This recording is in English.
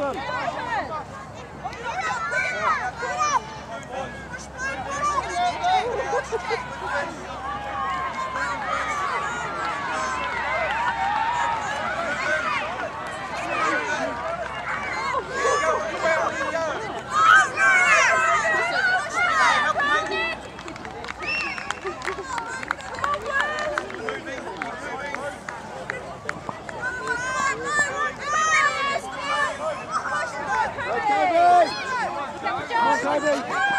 Awesome. Friday.